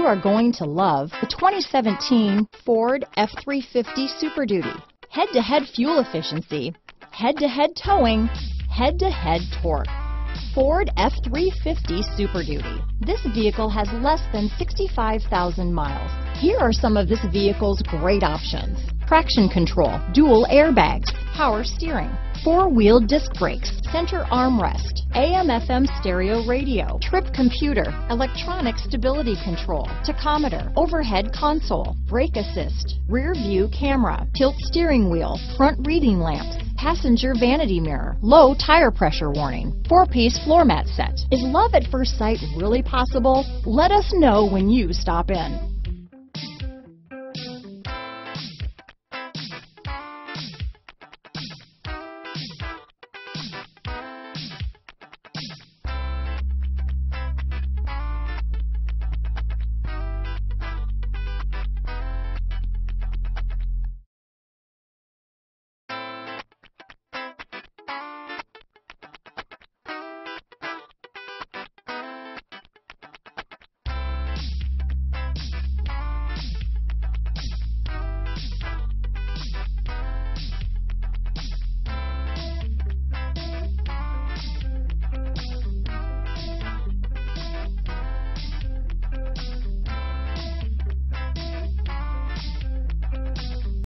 you are going to love the 2017 Ford F-350 Super Duty. Head-to-head fuel efficiency, head-to-head towing, head-to-head torque. Ford F-350 Super Duty. This vehicle has less than 65,000 miles. Here are some of this vehicle's great options. Traction control, dual airbags, power steering, four-wheel disc brakes, center armrest, AM FM stereo radio, trip computer, electronic stability control, tachometer, overhead console, brake assist, rear view camera, tilt steering wheel, front reading lamps, passenger vanity mirror, low tire pressure warning, four-piece floor mat set. Is love at first sight really possible? Let us know when you stop in.